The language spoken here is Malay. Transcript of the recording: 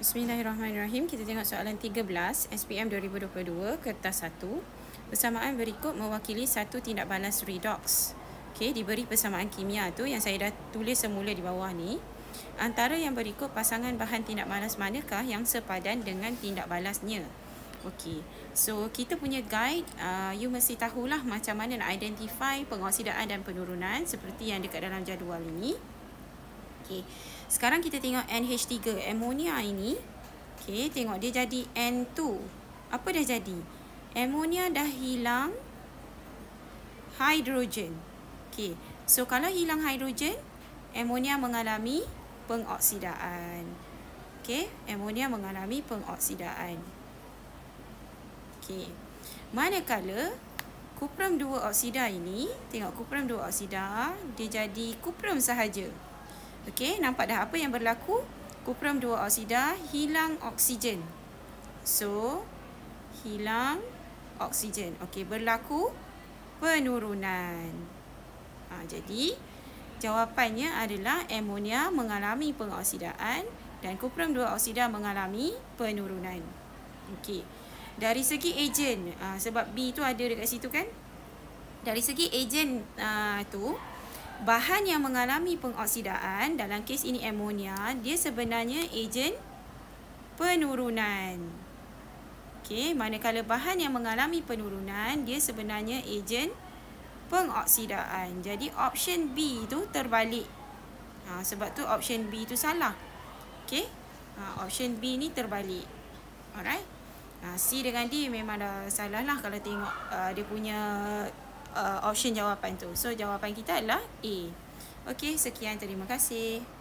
Bismillahirrahmanirrahim. Kita tengok soalan 13 SPM 2022 kertas 1. Persamaan berikut mewakili satu tindak balas redox. Okey, diberi persamaan kimia tu yang saya dah tulis semula di bawah ni. Antara yang berikut pasangan bahan tindak balas manakah yang sepadan dengan tindak balasnya? Okey. So, kita punya guide, uh, you mesti tahulah macam mana nak identify pengoksidaan dan penurunan seperti yang dekat dalam jadual ini. Okey. Sekarang kita tengok NH3 ammonia ini. Okey, tengok dia jadi N2. Apa dah jadi? Ammonia dah hilang hidrogen. Okey. So kalau hilang hidrogen, ammonia mengalami pengoksidaan. Okey, ammonia mengalami pengoksidaan. Okey. Manakala kuprum 2 oksida ini, tengok kuprum 2 oksida, dia jadi kuprum sahaja. Okey, nampak dah apa yang berlaku? Kuprum 2 oksida hilang oksigen. So, hilang oksigen. Okey, berlaku penurunan. Ha, jadi, jawapannya adalah amonia mengalami pengoksidaan dan kuprum 2 oksida mengalami penurunan. Okey. Dari segi ejen, ha, sebab B tu ada dekat situ kan? Dari segi ejen uh, tu, bahan yang mengalami pengoksidaan dalam kes ini amonia dia sebenarnya ejen penurunan. Okey, manakala bahan yang mengalami penurunan dia sebenarnya ejen pengoksidaan. Jadi option B itu terbalik. Ha, sebab tu option B itu salah. Okey. Ha, option B ni terbalik. Alright. Ha, C dengan D memang dah salah lah kalau tengok uh, dia punya uh, option jawapan tu. So jawapan kita adalah A. Okey, sekian terima kasih.